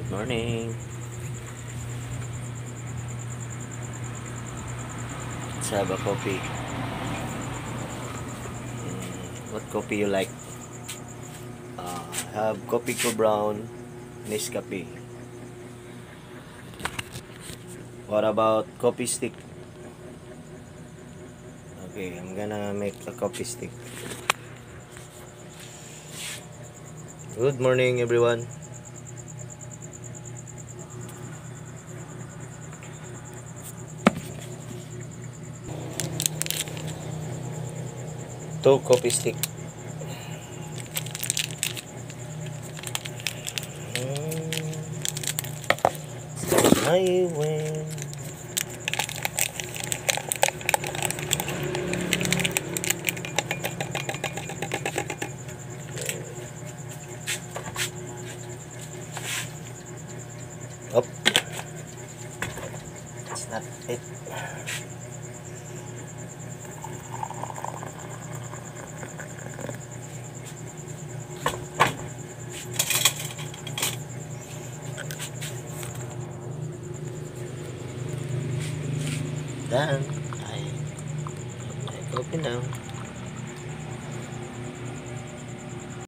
Good morning. Let's have a coffee. Mm, what coffee you like? Uh, have coffee co brown, Nescafe. What about coffee stick? Okay, I'm gonna make a coffee stick. Good morning, everyone. Two coffee stick. Mm. Highway. Up. It's not it. Done. I, I open now.